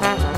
Bye.